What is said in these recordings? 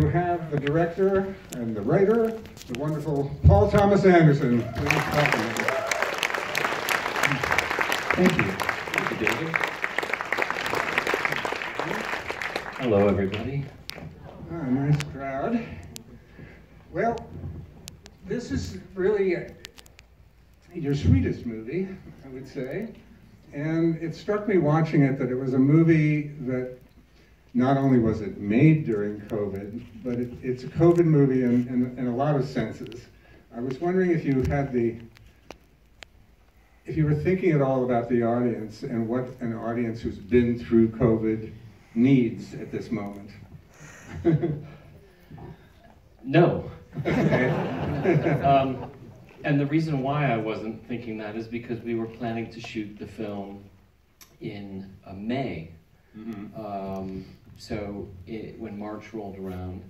You have the director and the writer, the wonderful Paul Thomas Anderson. Please welcome him. Thank you. Thank you, David. Hello, everybody. Ah, nice crowd. Well, this is really your sweetest movie, I would say. And it struck me watching it that it was a movie that not only was it made during COVID, but it, it's a COVID movie in, in, in a lot of senses. I was wondering if you had the, if you were thinking at all about the audience and what an audience who's been through COVID needs at this moment. No. Um, and the reason why I wasn't thinking that is because we were planning to shoot the film in uh, May. Mhm. Um, so it, when March rolled around,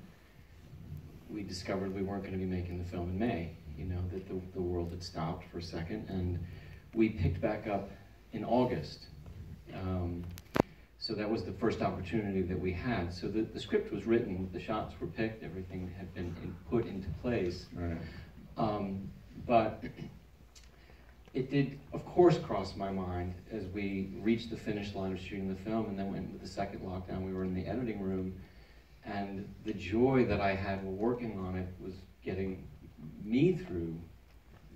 we discovered we weren't going to be making the film in May. You know, that the, the world had stopped for a second, and we picked back up in August. Um, so that was the first opportunity that we had. So the, the script was written, the shots were picked, everything had been in, put into place. Right. Um, but it did, of course, cross my mind as we reached the finish line of shooting the film and then went into the second lockdown. We were in the editing room, and the joy that I had while working on it was getting me through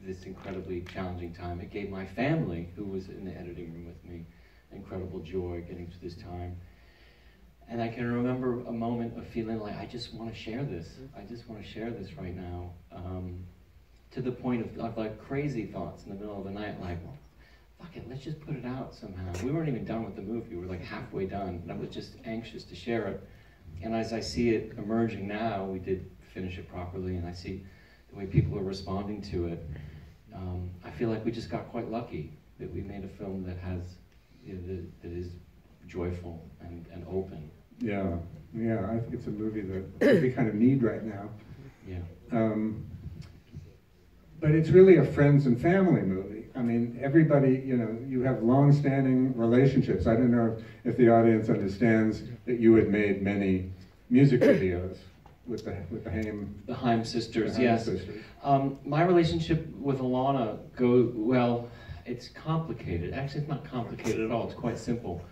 this incredibly challenging time. It gave my family, who was in the editing room with me, incredible joy getting through this time. And I can remember a moment of feeling like I just want to share this. I just want to share this right now. Um, to the point of, of like crazy thoughts in the middle of the night, like, well, fuck it, let's just put it out somehow. We weren't even done with the movie. We were like halfway done. And I was just anxious to share it. And as I see it emerging now, we did finish it properly, and I see the way people are responding to it. Um, I feel like we just got quite lucky that we made a film that has, you know, that, that is joyful and, and open. Yeah, yeah, I think it's a movie that we kind of need right now. Yeah. Um, but it's really a friends and family movie. I mean, everybody, you know, you have long-standing relationships. I don't know if the audience understands that you had made many music videos with the with the Haim, The Haim sisters, the Haim yes. sisters. Um, my relationship with Alana go well. It's complicated. Actually, it's not complicated at all. It's quite simple.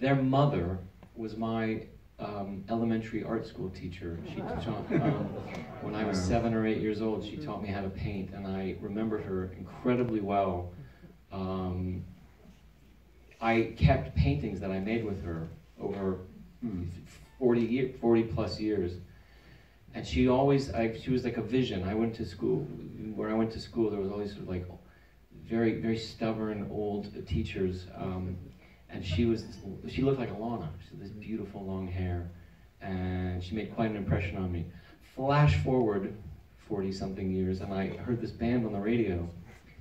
Their mother was my um, elementary art school teacher. She taught um, when I was seven or eight years old. She taught me how to paint, and I remembered her incredibly well. Um, I kept paintings that I made with her over Hmm. 40 year, 40 plus years. And she always, I, she was like a vision. I went to school, where I went to school, there was always sort of like very, very stubborn old teachers. And she was, this, she looked like Alana. She had this beautiful long hair. And she made quite an impression on me. Flash forward 40 something years, and I heard this band on the radio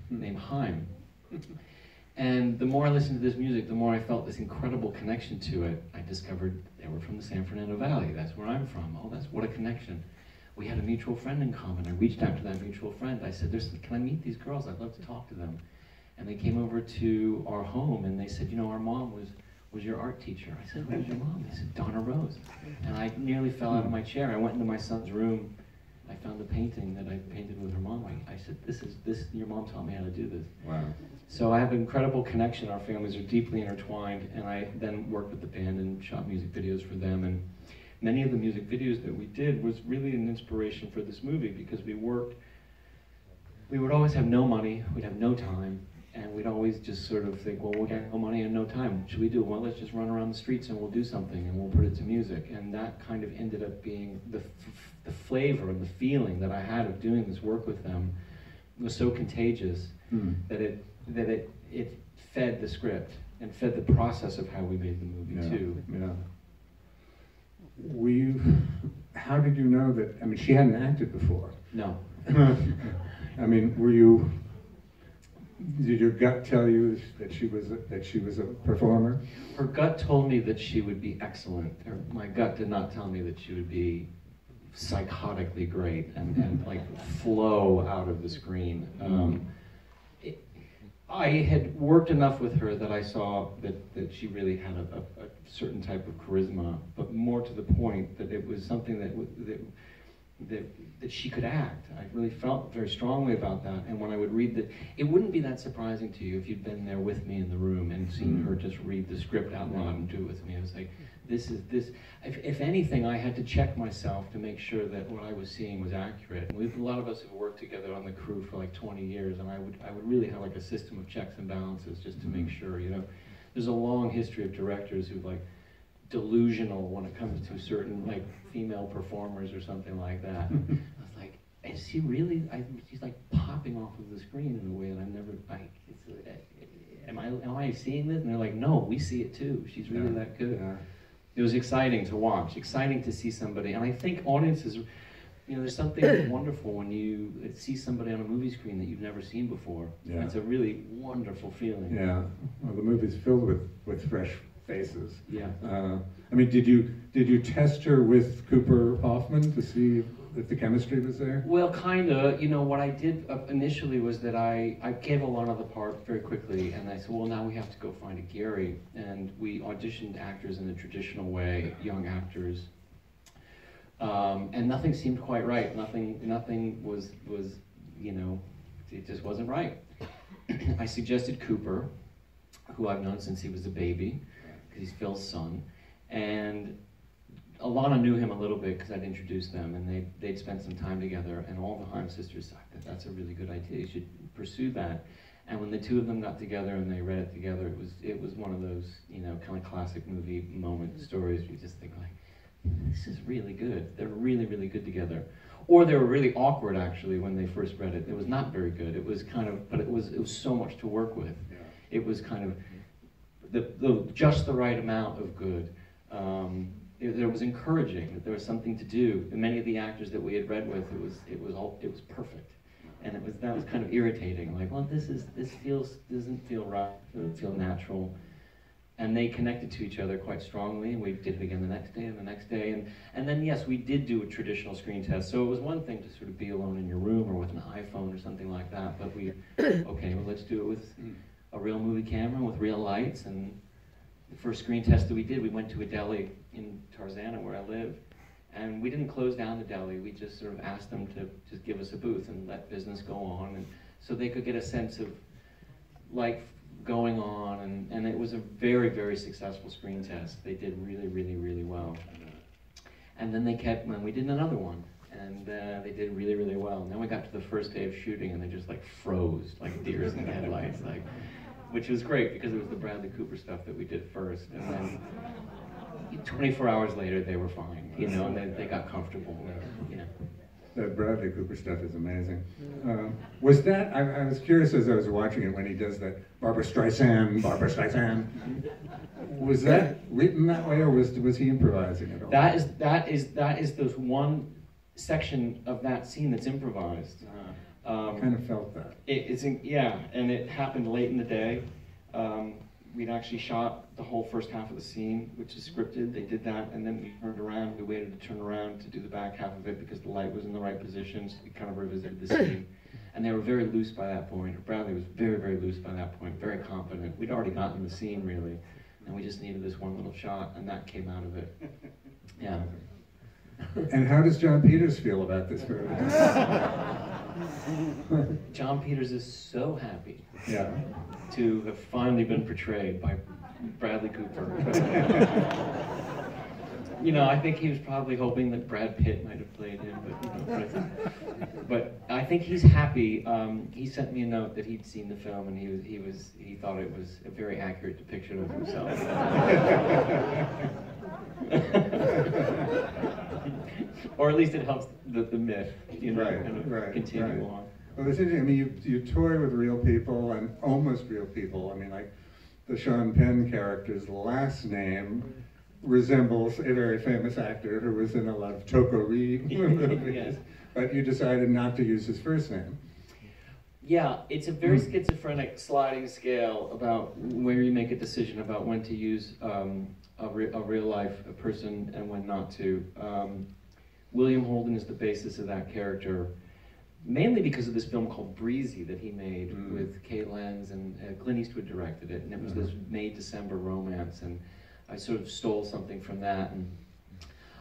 named Haim. And the more I listened to this music, the more I felt this incredible connection to it. I discovered they were from the San Fernando Valley. That's where I'm from. Oh, that's what a connection. We had a mutual friend in common. I reached out to that mutual friend. I said, There's, "Can I meet these girls? I'd love to talk to them." And they came over to our home, and they said, "You know, our mom was was your art teacher." I said, "Who's your mom?" They said, "Donna Rose." And I nearly fell out of my chair. I went into my son's room. I found a painting that I painted with her mom. I, I said, "This is this. Your mom taught me how to do this." Wow. So I have an incredible connection. Our families are deeply intertwined, and I then worked with the band and shot music videos for them. And many of the music videos that we did was really an inspiration for this movie because we worked. We would always have no money, we'd have no time, we'd always just sort of think, well, we got no money and no time. What should we do? Well, let's just run around the streets and we'll do something, and we'll put it to music. And that kind of ended up being the f- the flavor and the feeling that I had of doing this work with them was so contagious Hmm. that it that it it fed the script and fed the process of how we made the movie Yeah, too. yeah. Were you, how did you know that, I mean, she hadn't acted before. No, I mean, were you, did your gut tell you that she was, a- that she was a performer? her gut told me that she would be excellent. Her, my gut did not tell me that she would be psychotically great and, and like flow out of the screen. Um, it, I had worked enough with her that I saw that, that she really had a, a, a certain type of charisma, but more to the point that it was something that, that that, that she could act. I really felt very strongly about that. And when I would read the, it wouldn't be that surprising to you if you'd been there with me in the room and seen mm-hmm. her just read the script out loud and do it with me. I was like, this is this. If, if, anything, I had to check myself to make sure that what I was seeing was accurate. And we've, a lot of us have worked together on the crew for like 20 years, and I would I would really have like a system of checks and balances just to make mm-hmm. sure. You know, there's a long history of directors who like delusional when it comes to certain like female performers or something like that. I was like, is she really? I, she's like popping off of the screen in a way that I never. like. it's, uh, am I am I seeing this? And they're like, no, we see it too. She's really yeah. that good. Yeah. It was exciting to watch, exciting to see somebody, and I think audiences. You know, there's something wonderful when you see somebody on a movie screen that you've never seen before. Yeah. It's a really wonderful feeling. Yeah. Well, the movie's filled with, with fresh faces. Yeah. Uh, I mean, did you did you test her with Cooper Hoffman to see if the chemistry was there? Well, kind of. You know, what I did uh, initially was that I, I gave Alana the part very quickly, and I said, well, now we have to go find a Gary. And we auditioned actors in the traditional way, young actors. Um, and nothing seemed quite right. Nothing, nothing was, was, you know, it just wasn't right. I suggested Cooper, who I've known since he was a baby he's Phil's son. And Alana knew him a little bit because I'd introduced them, and they they'd spent some time together. And all the Haim sisters thought that that's a really good idea. You should pursue that. And when the two of them got together and they read it together, it was it was one of those you know kind of classic movie moment stories. Where you just think like, this is really good. They're really really good together. Or they were really awkward actually when they first read it. It was not very good. It was kind of, but it was it was so much to work with. Yeah. It was kind of the, the, just the right amount of good. Um, it, was encouraging that there was something to do. And many of the actors that we had read with, it was it was all it was perfect, and it was that was kind of irritating. Like, well, this is this feels doesn't feel right. It doesn't feel natural. And they connected to each other quite strongly. And we did it again the next day and the next day. And, and then, yes, we did do a traditional screen test. So it was one thing to sort of be alone in your room or with an iPhone or something like that. But we, okay, well, let's do it with a real movie camera with real lights. And the first screen test that we did, we went to a deli in Tarzana where I live. And we didn't close down the deli. We just sort of asked them to just give us a booth and let business go on. And so they could get a sense of life going on. And, and it was a very, very successful screen test. They did really, really, really well. And then they kept, and we did another one and uh, they did really, really well. And then we got to the first day of shooting, and they just like froze, like deers in the headlights, like which was great because it was the Bradley Cooper stuff that we did first, and then 24 hours later they were fine, you know, and they, they got comfortable, you know. That Bradley Cooper stuff is amazing. Um, was that, I, I, was curious as I was watching it when he does that Barbra Streisand, Barbra Streisand. Was that written that way or was, was he improvising at all? That is, that is, that is the one section of that scene that's improvised. Uh, um, kind of felt that. It, it's in, yeah, and it happened late in the day. Um, we'd actually shot the whole first half of the scene, which is scripted. They did that, and then we turned around. We waited to turn around to do the back half of it because the light was in the right position. So we kind of revisited the scene. And they were very loose by that point. Bradley was very, very loose by that point, very confident. We'd already gotten the scene, really. And we just needed this one little shot, and that came out of it. Yeah. And how does Jon Peters feel about this movie? Jon Peters is so happy yeah. to have finally been portrayed by Bradley Cooper. you know, I think he was probably hoping that Brad Pitt might have played him, but, you know, but, but I think he's happy. Um, he sent me a note that he'd seen the film and he was he was he thought it was a very accurate depiction of himself. or at least it helps the, the myth, you know, right, kind of right, continue right. on. Well, it's interesting. I mean, you you toy with real people and almost real people. I mean, like the Sean Penn character's last name resembles a very famous actor who was in a lot of Toko movies, yes. but you decided not to use his first name. Yeah, it's a very hmm. schizophrenic sliding scale about where you make a decision about when to use um, a, re- a, real life a person and when not to. Um, William Holden is the basis of that character. mainly because of this film called Breezy that he made Mm. with Kay Lenz and uh, Clint Eastwood directed it, and it was Uh-huh. this May December romance, and I sort of stole something from that. And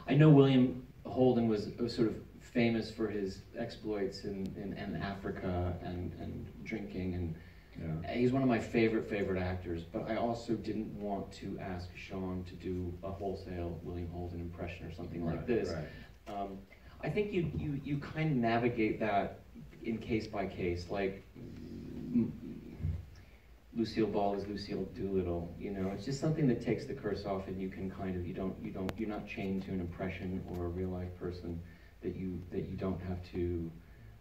I know William Holden was, was sort of famous for his exploits in, in, in Africa and, and drinking, and Yeah. he's one of my favorite favorite actors. But I also didn't want to ask Sean to do a wholesale William Holden impression or something like this. right. Um, I think you, you, you kind of navigate that in case by case, like mm, Lucille Ball is Lucille Doolittle, you know, it's just something that takes the curse off and you can kind of, you don't, you don't, you're not chained to an impression or a real life person that you, that you don't have to,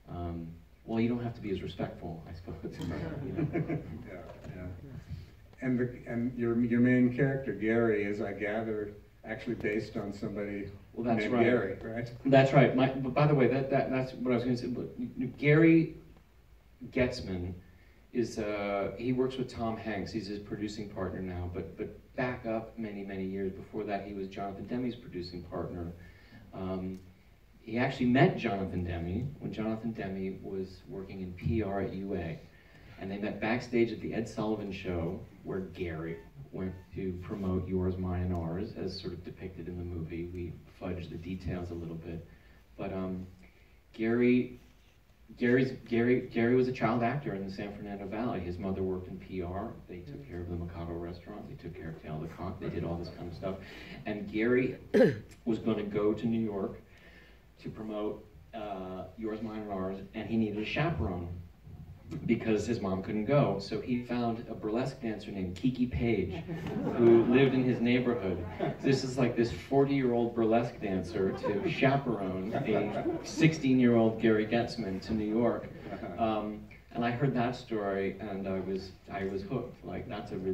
um, well, you don't have to be as respectful, I suppose, you know. Yeah, yeah. And the, and your, your main character, Gary, is, I gather, actually based on somebody Well, that's named right. Gary, right? That's right. My, but by the way, that, that that's what I was going to say. But Gary Goetzman is uh, he works with Tom Hanks. He's his producing partner now. But but back up many many years before that, he was Jonathan Demme's producing partner. Um, he actually met Jonathan Demme when Jonathan Demme was working in PR at UA, and they met backstage at the Ed Sullivan Show, where Gary went to promote Yours, Mine, and Ours, as sort of depicted in the movie. We fudged the details a little bit, but um, Gary, Gary's Gary Gary was a child actor in the San Fernando Valley. His mother worked in PR. They took care of the Mikado restaurant. They took care of Tail the Cock. They did all this kind of stuff, and Gary was going to go to New York to promote uh, Yours, Mine, and Ours, and he needed a chaperone because his mom couldn't go. So he found a burlesque dancer named Kiki Page who lived in his neighborhood. This is like this 40 year old burlesque dancer to chaperone a 16 year old Gary Goetzman to New York. Um, and I heard that story and I was, I was hooked. Like, that's a really